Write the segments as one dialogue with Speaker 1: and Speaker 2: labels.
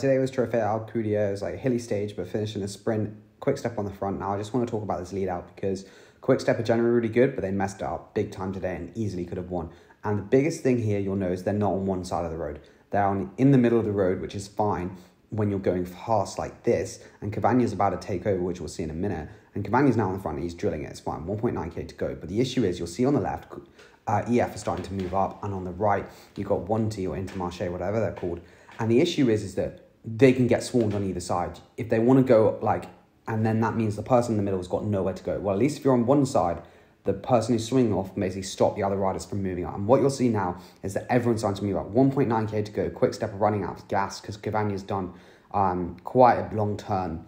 Speaker 1: Today was Trofeo Alcudia. It was like a hilly stage, but finished in a sprint. Quick step on the front. Now I just want to talk about this lead out because Quick step are generally really good, but they messed up big time today and easily could have won. And the biggest thing here you'll know is they're not on one side of the road. They're on in the middle of the road, which is fine when you're going fast like this. And Cavagna's about to take over, which we'll see in a minute. And Cavagna's now in the front and he's drilling it. It's fine, 1.9k to go. But the issue is you'll see on the left, uh, EF is starting to move up, and on the right you've got Wanty or Intermarché, whatever they're called. And the issue is is that they can get swarmed on either side. If they want to go like, and then that means the person in the middle has got nowhere to go. Well, at least if you're on one side, the person who's swinging off basically stop the other riders from moving up. And what you'll see now is that everyone's starting to move up. 1.9k to go, quick step of running out of gas because Cavagna's done um, quite a long turn.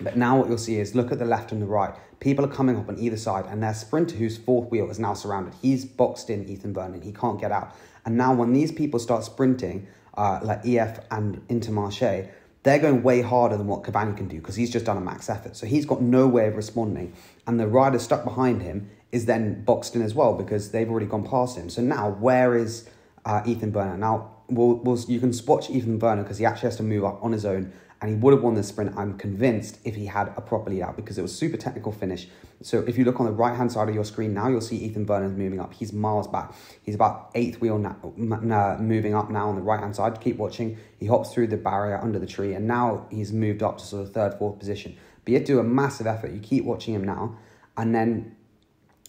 Speaker 1: But now what you'll see is look at the left and the right. People are coming up on either side, and their sprinter, whose fourth wheel is now surrounded, he's boxed in Ethan Vernon. He can't get out. And now when these people start sprinting, uh, like EF and Intermarché, they're going way harder than what Cavagna can do because he's just done a max effort. So he's got no way of responding. And the rider stuck behind him is then boxed in as well because they've already gone past him. So now, where is uh, Ethan Vernon? Now, we'll, we'll, you can watch Ethan Vernon because he actually has to move up on his own and he would have won the sprint, I'm convinced, if he had a proper lead out because it was super technical finish. So if you look on the right hand side of your screen now, you'll see Ethan Vernon's moving up. He's miles back. He's about eighth wheel now, moving up now on the right hand side. Keep watching. He hops through the barrier under the tree, and now he's moved up to sort of third, fourth position. But you do a massive effort. You keep watching him now, and then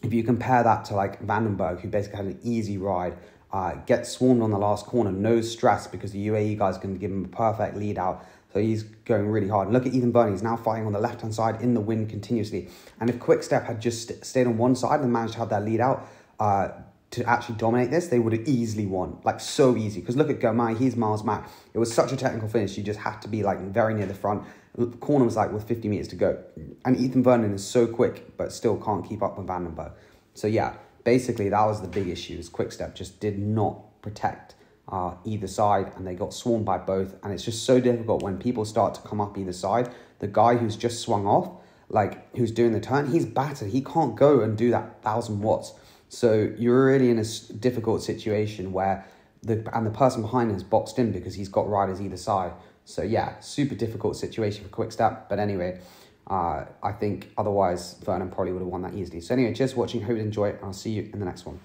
Speaker 1: if you compare that to like Vandenberg, who basically had an easy ride, uh, gets swarmed on the last corner, no stress because the UAE guys can give him a perfect lead out so he's going really hard. Look at Ethan Burney, he's now fighting on the left hand side in the wind continuously. And if Quickstep had just stayed on one side and managed to have that lead out uh, to actually dominate this, they would have easily won. Like so easy. Because look at Girmay, he's miles back. It was such a technical finish. You just had to be like very near the front. The corner was like with 50 meters to go. And Ethan Vernon is so quick, but still can't keep up with Vandenberg. So yeah, basically that was the big issue. Is Quickstep just did not protect uh, either side and they got swarmed by both. And it's just so difficult when people start to come up either side. The guy who's just swung off, like who's doing the turn, he's battered. He can't go and do that thousand watts. So you're really in a difficult situation where the and the person behind him is boxed in because he's got riders either side. So yeah, super difficult situation for Quick Step. But anyway, uh, I think otherwise Vernon probably would have won that easily. So anyway, just watching. Hope you enjoy it. I'll see you in the next one.